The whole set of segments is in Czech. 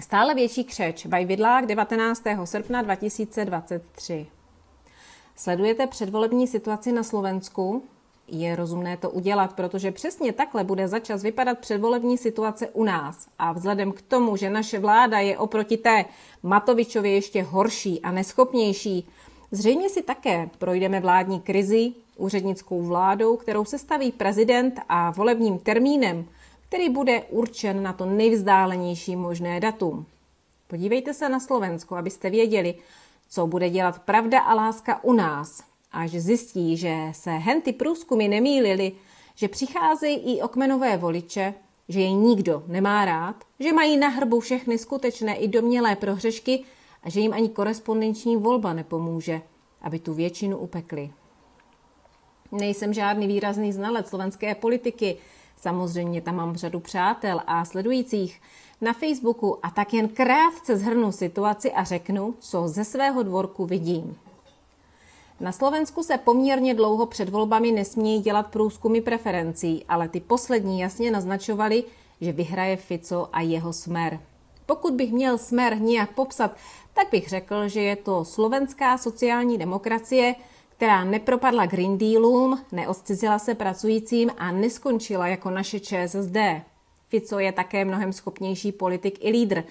Stále větší křeč. Vajvidlák 19. srpna 2023. Sledujete předvolební situaci na Slovensku? Je rozumné to udělat, protože přesně takhle bude začas vypadat předvolební situace u nás. A vzhledem k tomu, že naše vláda je oproti té Matovičově ještě horší a neschopnější, zřejmě si také projdeme vládní krizi, úřednickou vládou, kterou se staví prezident a volebním termínem, který bude určen na to nejvzdálenější možné datum. Podívejte se na Slovensko, abyste věděli, co bude dělat pravda a láska u nás. Až zjistí, že se henty průzkumy nemýlily, že přicházejí i okmenové voliče, že je nikdo nemá rád, že mají na hrbu všechny skutečné i domělé prohřešky a že jim ani korespondenční volba nepomůže, aby tu většinu upekli. Nejsem žádný výrazný znalec slovenské politiky, samozřejmě tam mám řadu přátel a sledujících na Facebooku a tak jen krátce zhrnu situaci a řeknu, co ze svého dvorku vidím. Na Slovensku se poměrně dlouho před volbami nesmějí dělat průzkumy preferencí, ale ty poslední jasně naznačovaly, že vyhraje Fico a jeho smer. Pokud bych měl smer nějak popsat, tak bych řekl, že je to slovenská sociální demokracie, která nepropadla Green Dealům, neodcizila se pracujícím a neskončila jako naše ČSSD. Fico je také mnohem schopnější politik i lídr,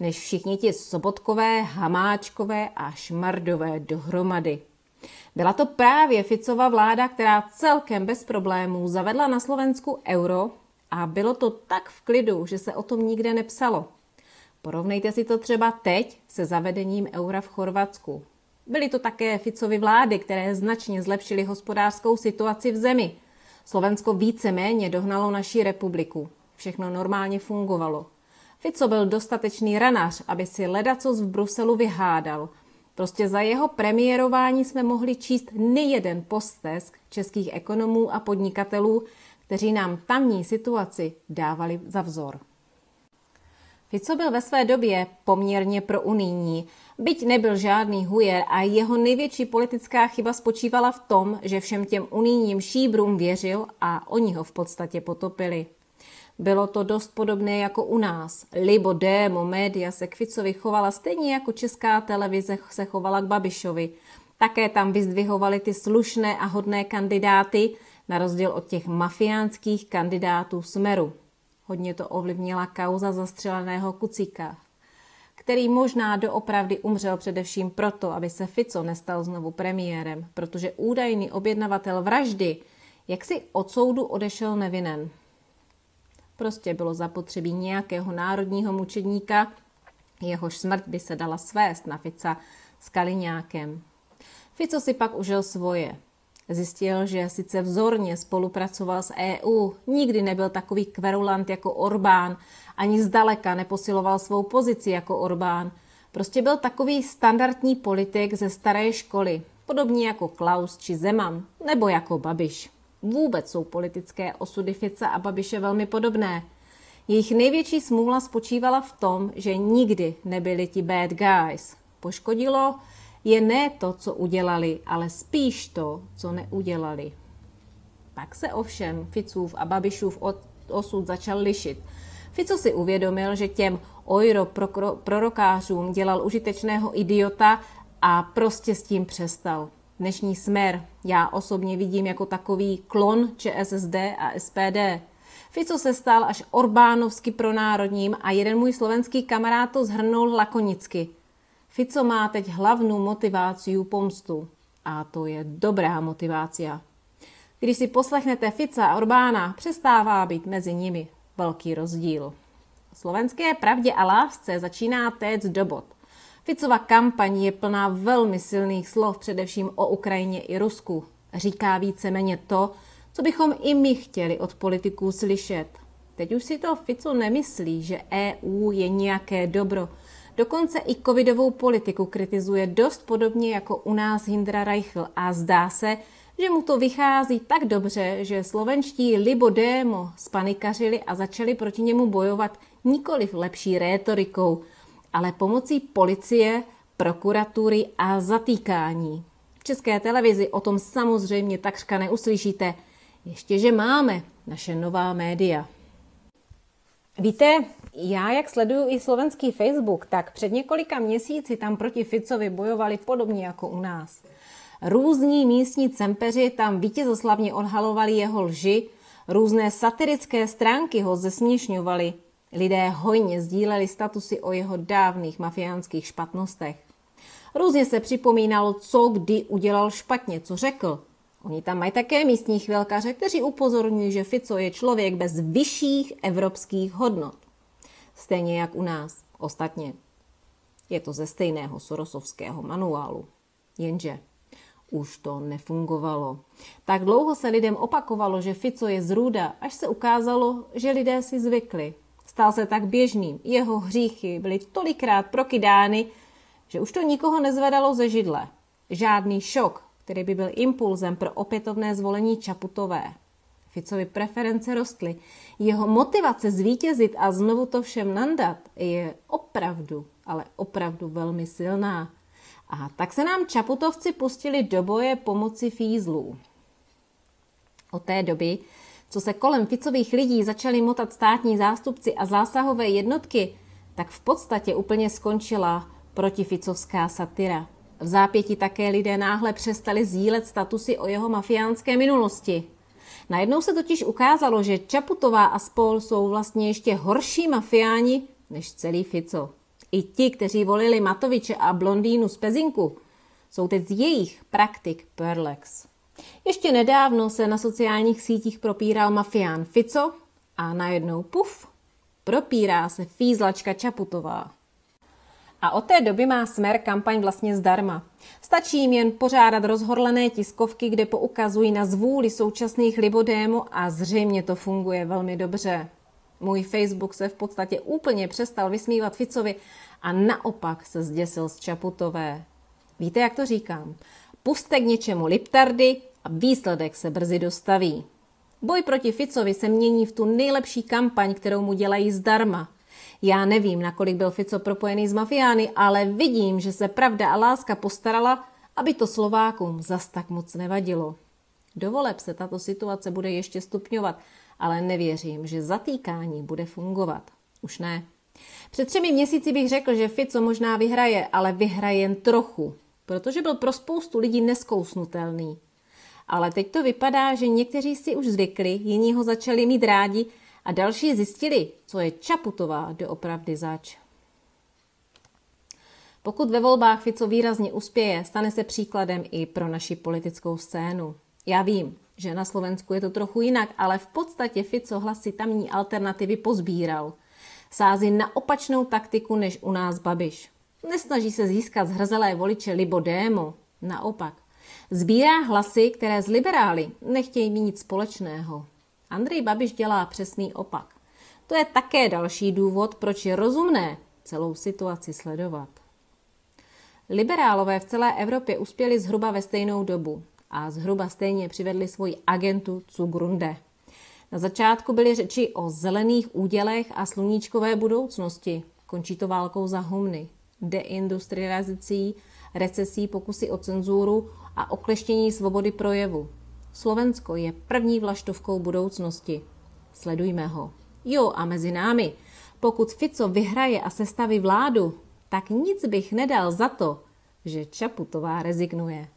než všichni ti Sobotkové, Hamáčkové a Šmardové dohromady. Byla to právě Ficova vláda, která celkem bez problémů zavedla na Slovensku euro a bylo to tak v klidu, že se o tom nikde nepsalo. Porovnejte si to třeba teď se zavedením eura v Chorvatsku. Byly to také Ficovy vlády, které značně zlepšily hospodářskou situaci v zemi. Slovensko víceméně dohnalo naší republiku. Všechno normálně fungovalo. Fico byl dostatečný ranař, aby si ledacos v Bruselu vyhádal. Prostě za jeho premiérování jsme mohli číst nejeden postesk českých ekonomů a podnikatelů, kteří nám tamní situaci dávali za vzor. Byl ve své době poměrně pro unijní, byť nebyl žádný hujer a jeho největší politická chyba spočívala v tom, že všem těm unijním šíbrům věřil a oni ho v podstatě potopili. Bylo to dost podobné jako u nás. Libo Démo média se k Ficovi chovala stejně jako česká televize se chovala k Babišovi. Také tam vyzdvihovali ty slušné a hodné kandidáty, na rozdíl od těch mafiánských kandidátů Smeru. Hodně to ovlivnila kauza zastřeleného Kucíka, který možná doopravdy umřel především proto, aby se Fico nestal znovu premiérem, protože údajný objednavatel vraždy jak si od soudu odešel nevinen. Prostě bylo zapotřebí nějakého národního mučedníka, jehož smrt by se dala svést na Fica s Kaliňákem. Fico si pak užil svoje. Zjistil, že sice vzorně spolupracoval s EU, nikdy nebyl takový kverulant jako Orbán, ani zdaleka neposiloval svou pozici jako Orbán. Prostě byl takový standardní politik ze staré školy, podobně jako Klaus či Zeman, nebo jako Babiš. Vůbec jsou politické osudy Fica a Babiše velmi podobné. Jejich největší smůla spočívala v tom, že nikdy nebyli ti bad guys. Poškodilo je ne to, co udělali, ale spíš to, co neudělali. Pak se ovšem Ficův a Babišův osud začal lišit. Fico si uvědomil, že těm ojro prorokářům dělal užitečného idiota a prostě s tím přestal dnešní smer já osobně vidím jako takový klon ČSSD a SPD. Fico se stal až Orbánovsky pronárodním a jeden můj slovenský kamarád to zhrnul lakonicky. Fico má teď hlavnou motiváciu pomstu. A to je dobrá motivácia. Když si poslechnete Fica a Orbána, přestává být mezi nimi velký rozdíl. Slovenské pravdě a lásce začíná téct do bod – Ficova kampaň je plná velmi silných slov, především o Ukrajině i Rusku. Říká víceméně to, co bychom i my chtěli od politiků slyšet. Teď už si to Fico nemyslí, že EU je nějaké dobro. Dokonce i covidovou politiku kritizuje dost podobně jako u nás Hindra Reichl a zdá se, že mu to vychází tak dobře, že slovenští libodémo spanikařili a začali proti němu bojovat nikoliv lepší rétorikou, ale pomocí policie, prokuratury a zatýkání. V české televizi o tom samozřejmě takřka neuslyšíte, ještě že máme naše nová média. Víte, Já, jak sleduju i slovenský Facebook, tak před několika měsíci tam proti Ficovi bojovali podobně jako u nás. Různí místní cempeři tam vítězoslavně odhalovali jeho lži, různé satirické stránky ho zesměšňovali. Lidé hojně sdíleli statusy o jeho dávných mafiánských špatnostech. Různě se připomínalo, co kdy udělal špatně, co řekl. Oni tam mají také místní chvilkaře, kteří upozorňují, že Fico je člověk bez vyšších evropských hodnot. Stejně jak u nás. Ostatně je to ze stejného sorosovského manuálu. Jenže už to nefungovalo. Tak dlouho se lidem opakovalo, že Fico je zrůda, až se ukázalo, že lidé si zvykli. Stal se tak běžným. Jeho hříchy byly tolikrát prokydány, že už to nikoho nezvedalo ze židle. Žádný šok, který by byl impulzem pro opětovné zvolení Čaputové. Ficovi preference rostly. Jeho motivace zvítězit a znovu to všem nandat je opravdu, ale opravdu velmi silná. A tak se nám Čaputovci pustili do boje pomoci fízlů. Od té doby, co se kolem Ficových lidí začali motat státní zástupci a zásahové jednotky, tak v podstatě úplně skončila protificovská satira. V zápěti také lidé náhle přestali sdílet statusy o jeho mafiánské minulosti. Najednou se totiž ukázalo, že Čaputová a spol jsou vlastně ještě horší mafiáni než celý Fico. I ti, kteří volili Matoviče a blondýnu z Pezinku, jsou teď z jejich praktik Perlex. Ještě nedávno se na sociálních sítích propíral mafián Fico a najednou puf, propírá se fízlačka Čaputová. A od té doby má Smer kampaň vlastně zdarma. Stačí jim jen pořádat rozhorlené tiskovky, kde poukazují na zvůli současných libodému a zřejmě to funguje velmi dobře. Můj Facebook se v podstatě úplně přestal vysmívat Ficovi a naopak se zděsil z Čaputové. Víte, jak to říkám? Puste k něčemu liptardy a výsledek se brzy dostaví. Boj proti Ficovi se mění v tu nejlepší kampaň, kterou mu dělají zdarma – já nevím, nakolik byl Fico propojený s mafiány, ale vidím, že se pravda a láska postarala, aby to Slovákům zas tak moc nevadilo. Do voleb se tato situace bude ještě stupňovat, ale nevěřím, že zatýkání bude fungovat. Už ne. Před třemi měsíci bych řekl, že Fico možná vyhraje, ale vyhraje jen trochu, protože byl pro spoustu lidí neskousnutelný. Ale teď to vypadá, že někteří si už zvykli, jiní ho začali mít rádi a další zjistili, co je Čaputová doopravdy zač. Pokud ve volbách Fico výrazně uspěje, stane se příkladem i pro naši politickou scénu. Já vím, že na Slovensku je to trochu jinak, ale v podstatě Fico hlasy tamní alternativy pozbíral. Sází na opačnou taktiku než u nás Babiš. Nesnaží se získat zhrzelé voliče libo démo, naopak. Sbírá hlasy, které z liberály nechtějí mít nic společného. Andrej Babiš dělá přesný opak. To je také další důvod, proč je rozumné celou situaci sledovat. Liberálové v celé Evropě uspěli zhruba ve stejnou dobu a zhruba stejně přivedli svoji agentu Zugrunde. Na začátku byly řeči o zelených údělech a sluníčkové budoucnosti. Končí to válkou za humny, deindustrializací, recesí, pokusy o cenzuru a okleštění svobody projevu. Slovensko je první vlaštovkou budoucnosti. Sledujme ho. Jo, a mezi námi, pokud Fico vyhraje a sestaví vládu, tak nic bych nedal za to, že Čaputová rezignuje.